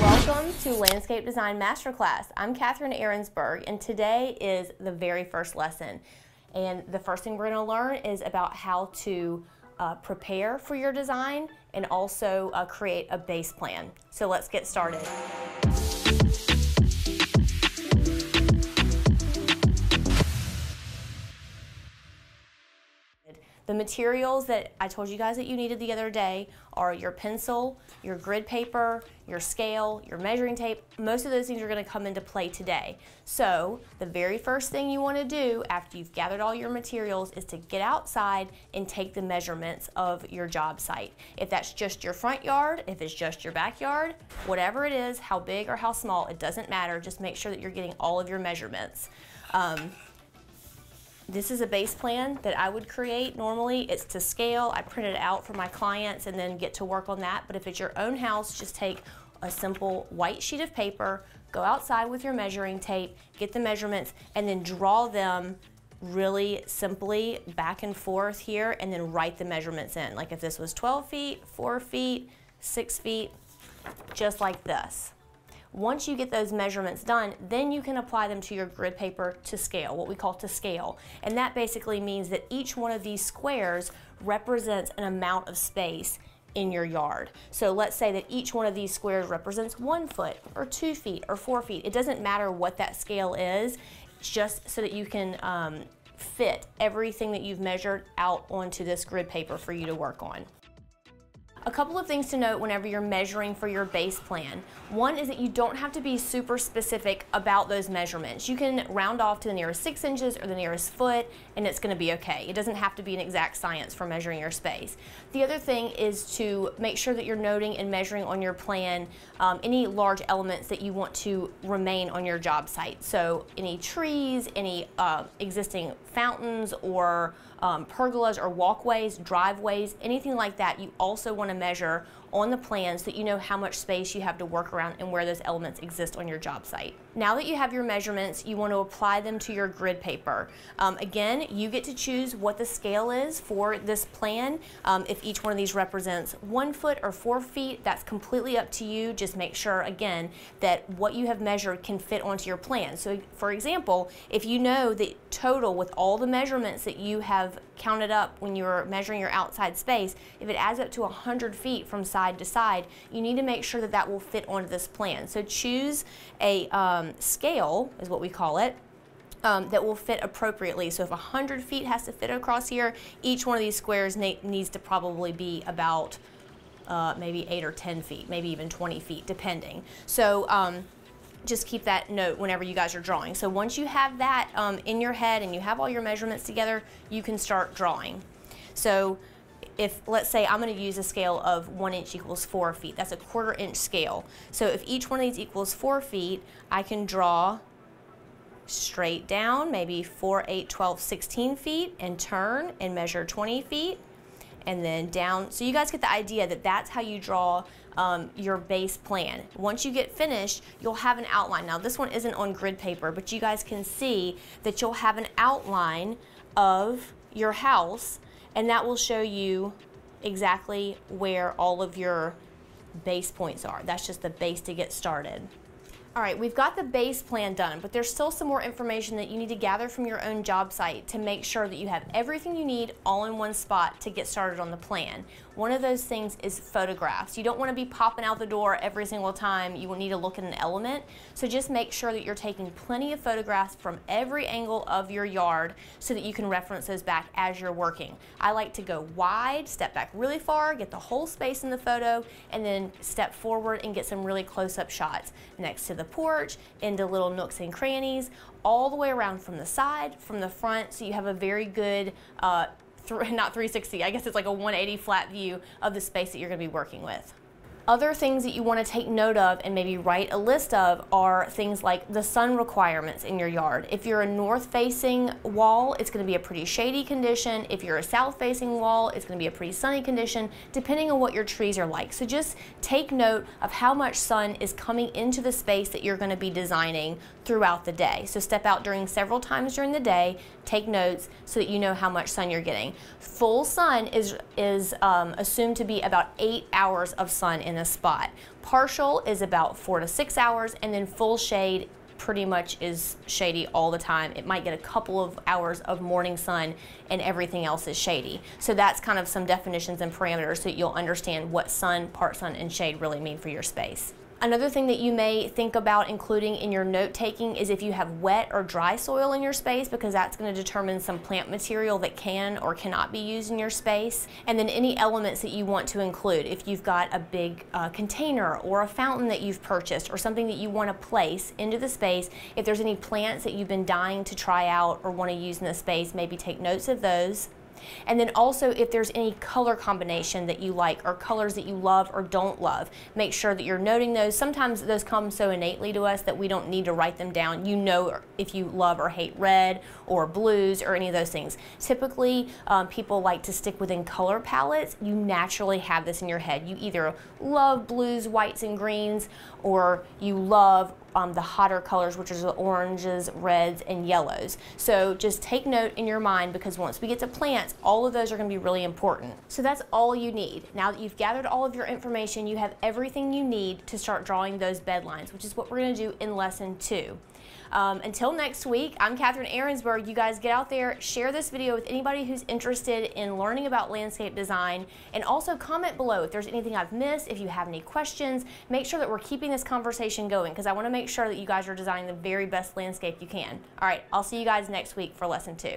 Welcome to Landscape Design Masterclass. I'm Catherine Arensberg, and today is the very first lesson. And the first thing we're going to learn is about how to uh, prepare for your design and also uh, create a base plan. So let's get started. The materials that I told you guys that you needed the other day are your pencil, your grid paper, your scale, your measuring tape. Most of those things are gonna come into play today. So the very first thing you wanna do after you've gathered all your materials is to get outside and take the measurements of your job site. If that's just your front yard, if it's just your backyard, whatever it is, how big or how small, it doesn't matter. Just make sure that you're getting all of your measurements. Um, this is a base plan that I would create normally. It's to scale. I print it out for my clients and then get to work on that. But if it's your own house, just take a simple white sheet of paper, go outside with your measuring tape, get the measurements, and then draw them really simply back and forth here and then write the measurements in. Like if this was 12 feet, 4 feet, 6 feet, just like this. Once you get those measurements done, then you can apply them to your grid paper to scale, what we call to scale. And that basically means that each one of these squares represents an amount of space in your yard. So let's say that each one of these squares represents one foot or two feet or four feet. It doesn't matter what that scale is, just so that you can um, fit everything that you've measured out onto this grid paper for you to work on. A couple of things to note whenever you're measuring for your base plan. One is that you don't have to be super specific about those measurements. You can round off to the nearest six inches or the nearest foot and it's gonna be okay. It doesn't have to be an exact science for measuring your space. The other thing is to make sure that you're noting and measuring on your plan um, any large elements that you want to remain on your job site. So any trees, any uh, existing fountains or um, pergolas or walkways, driveways, anything like that, you also want to measure on the plan so that you know how much space you have to work around and where those elements exist on your job site. Now that you have your measurements, you want to apply them to your grid paper. Um, again, you get to choose what the scale is for this plan. Um, if each one of these represents one foot or four feet, that's completely up to you. Just make sure, again, that what you have measured can fit onto your plan. So for example, if you know the total with all the measurements that you have counted up when you're measuring your outside space, if it adds up to 100 feet from side to side, you need to make sure that that will fit onto this plan. So choose a um, scale, is what we call it, um, that will fit appropriately. So if 100 feet has to fit across here, each one of these squares needs to probably be about uh, maybe 8 or 10 feet, maybe even 20 feet, depending. So um, just keep that note whenever you guys are drawing. So once you have that um, in your head and you have all your measurements together, you can start drawing. So if, let's say I'm gonna use a scale of one inch equals four feet, that's a quarter inch scale. So if each one of these equals four feet, I can draw straight down, maybe 4, 8, 12, 16 feet, and turn and measure 20 feet, and then down. So you guys get the idea that that's how you draw um, your base plan. Once you get finished, you'll have an outline. Now this one isn't on grid paper, but you guys can see that you'll have an outline of your house and that will show you exactly where all of your base points are. That's just the base to get started. All right, we've got the base plan done, but there's still some more information that you need to gather from your own job site to make sure that you have everything you need all in one spot to get started on the plan. One of those things is photographs. You don't want to be popping out the door every single time you will need to look at an element. So just make sure that you're taking plenty of photographs from every angle of your yard so that you can reference those back as you're working. I like to go wide, step back really far, get the whole space in the photo, and then step forward and get some really close-up shots next to the porch, into little nooks and crannies, all the way around from the side, from the front, so you have a very good uh, not 360, I guess it's like a 180 flat view of the space that you're going to be working with. Other things that you want to take note of and maybe write a list of are things like the sun requirements in your yard. If you're a north facing wall, it's going to be a pretty shady condition. If you're a south facing wall, it's going to be a pretty sunny condition, depending on what your trees are like. So just take note of how much sun is coming into the space that you're going to be designing throughout the day. So step out during several times during the day, take notes so that you know how much sun you're getting. Full sun is, is um, assumed to be about eight hours of sun in the a spot. Partial is about four to six hours, and then full shade pretty much is shady all the time. It might get a couple of hours of morning sun and everything else is shady. So that's kind of some definitions and parameters so you'll understand what sun, part sun, and shade really mean for your space. Another thing that you may think about including in your note taking is if you have wet or dry soil in your space because that's going to determine some plant material that can or cannot be used in your space. And then any elements that you want to include. If you've got a big uh, container or a fountain that you've purchased or something that you want to place into the space, if there's any plants that you've been dying to try out or want to use in the space, maybe take notes of those. And then also if there's any color combination that you like or colors that you love or don't love, make sure that you're noting those. Sometimes those come so innately to us that we don't need to write them down. You know if you love or hate red or blues or any of those things. Typically, um, people like to stick within color palettes. You naturally have this in your head. You either love blues, whites, and greens, or you love um, the hotter colors, which are the oranges, reds, and yellows. So just take note in your mind because once we get to plants, all of those are going to be really important. So that's all you need. Now that you've gathered all of your information, you have everything you need to start drawing those bed lines, which is what we're going to do in lesson two. Um, until next week, I'm Catherine Arensberg. You guys get out there, share this video with anybody who's interested in learning about landscape design, and also comment below if there's anything I've missed, if you have any questions. Make sure that we're keeping this conversation going because I want to make sure that you guys are designing the very best landscape you can. All right, I'll see you guys next week for lesson two.